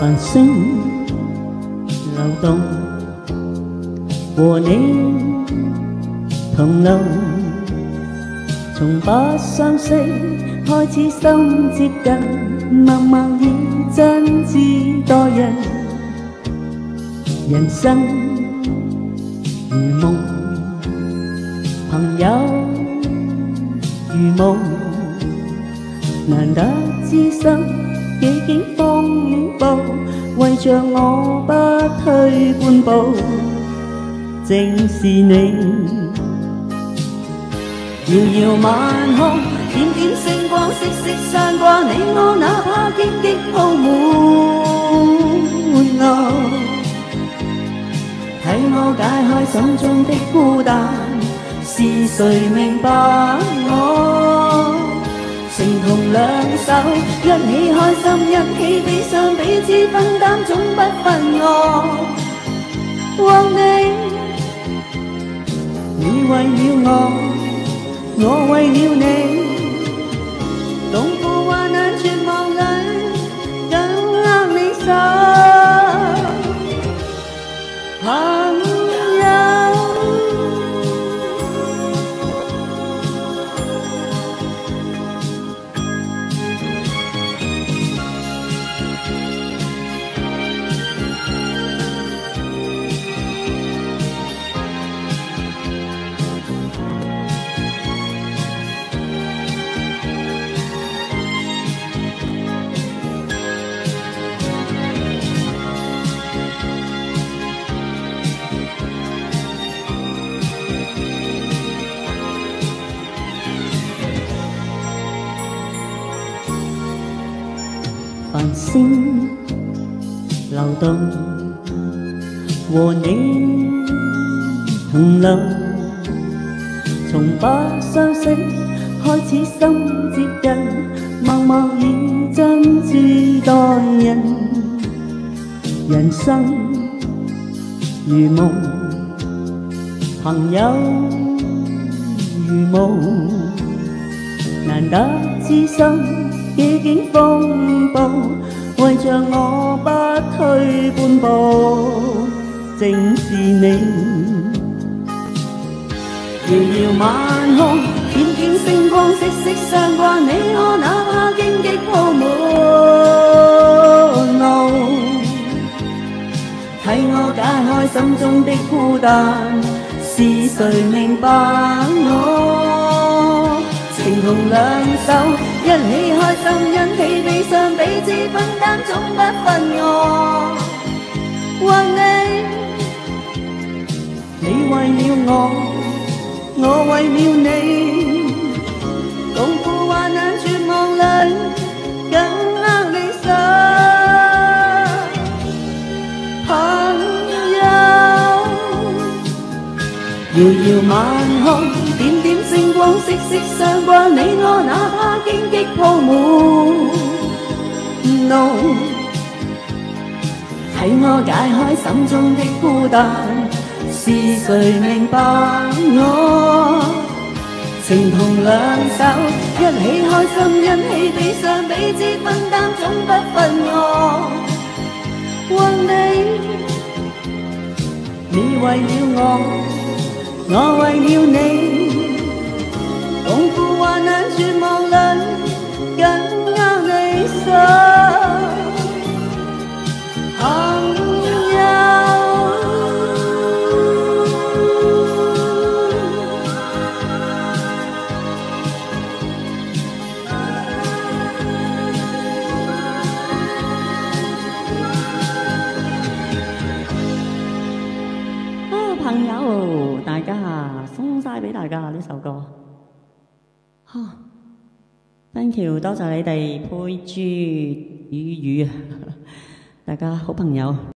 繁星流动，和你同路，从不相识开始心接近，默默以真挚待人，人生如梦，朋友如梦，难得知心。几经风暴，为着我不退半步，正是你。遥遥晚空，点点星光，息息相挂，你我哪怕荆棘铺满路，替我解开心中的孤单，是谁明白我？情同两手，一起开心，一起悲伤，彼此分担，总不分我。望你，你为了我，我为了你，繁星流动，和你同路，从不相识开始心接近，默默以真挚待人，人生如梦，朋友如梦，难得知心。几经风暴，为着我不退半步，正是你。遥遥晚空，点点星光，息息相关，你我哪怕荆棘铺满路，替我解开心中的孤单，是谁明白我？情同两手。一起开心，一起悲伤，彼此分担，总不分我。或你，你为了我，我为了你，共赴患难绝望里，紧握你手。朋友，遥遥晚空，光，息息相挂，你我哪怕荆棘铺满路，替我解开心中的孤单，是谁明白我？情同两手，一起开心，一起悲伤，彼此分担，总不分我。问你，你为了我，我为了你。共赴患难绝望里，紧握你手，朋友。啊，朋友，大家送晒俾大家呢首歌。Thank you，多謝你哋配住雨雨，大家好朋友。